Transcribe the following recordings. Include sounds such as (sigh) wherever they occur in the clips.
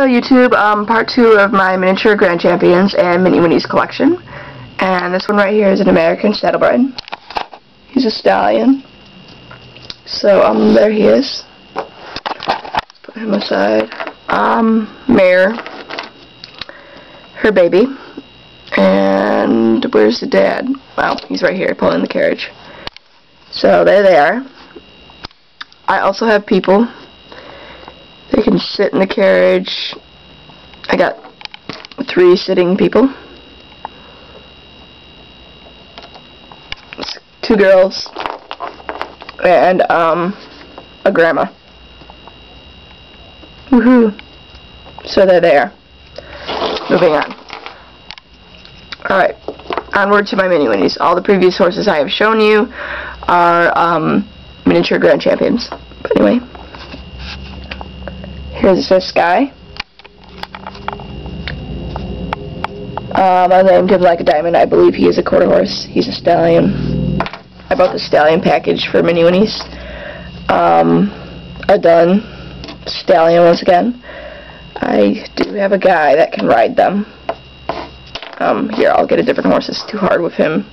Hello YouTube, um, part two of my miniature Grand Champions and Mini Whinnies collection. And this one right here is an American Saddlebred. He's a stallion. So, um, there he is. Put him aside. Um, Mare. Her baby. And where's the dad? Well, he's right here pulling the carriage. So, there they are. I also have people sit in the carriage. I got three sitting people. Two girls. And, um, a grandma. Woohoo. So they're there. Moving on. Alright. Onward to my mini whinnies. All the previous horses I have shown you are, um, miniature grand champions. But anyway. Here's this guy. Um, I named him like a diamond. I believe he is a quarter horse. He's a stallion. I bought the stallion package for Mini Whinnies. Um, a dun stallion once again. I do have a guy that can ride them. Um, here, I'll get a different horse. It's too hard with him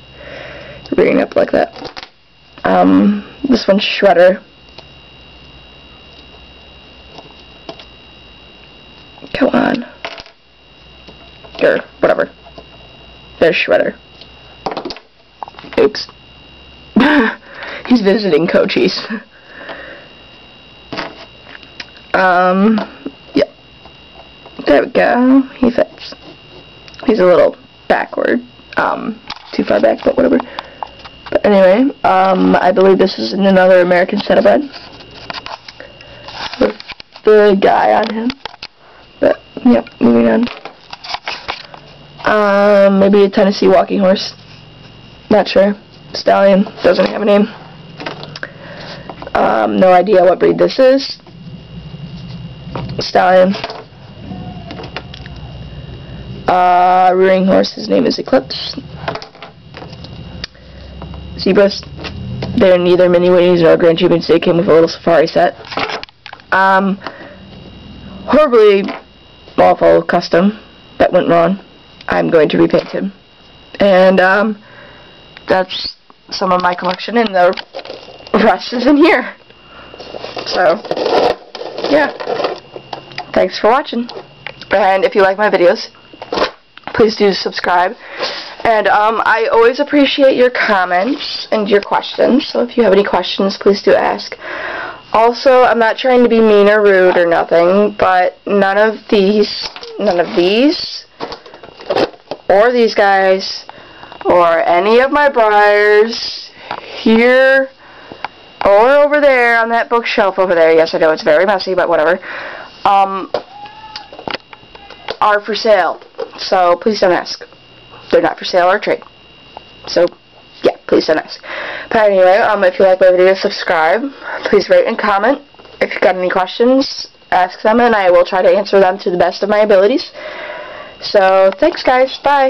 rearing up like that. Um, this one's Shredder. Come on. Or whatever. There's Shredder. Oops. (laughs) He's visiting Cochise. um, yeah. There we go. He fits. He's a little backward. Um, too far back, but whatever. But anyway, um, I believe this is another American Saddlebred. With the guy on him. But, yep, moving on. Um, maybe a Tennessee walking horse. Not sure. Stallion. Doesn't have a name. Um, no idea what breed this is. Stallion. Uh, rearing horse, his name is Eclipse. Zebras. They're neither mini whinnies nor grand champions. They came with a little safari set. Um, horribly awful custom that went wrong. I'm going to repaint him. And, um, that's some of my collection, and the rest is in here. So, yeah. Thanks for watching. And if you like my videos, please do subscribe. And, um, I always appreciate your comments and your questions, so if you have any questions, please do ask. Also, I'm not trying to be mean or rude or nothing, but none of these, none of these, or these guys, or any of my Breyers here, or over there on that bookshelf over there, yes I know it's very messy, but whatever, um, are for sale. So, please don't ask. They're not for sale or trade. So, yeah, please don't ask. But anyway, um, if you like my video, subscribe. Please rate and comment. If you've got any questions, ask them, and I will try to answer them to the best of my abilities. So, thanks guys. Bye.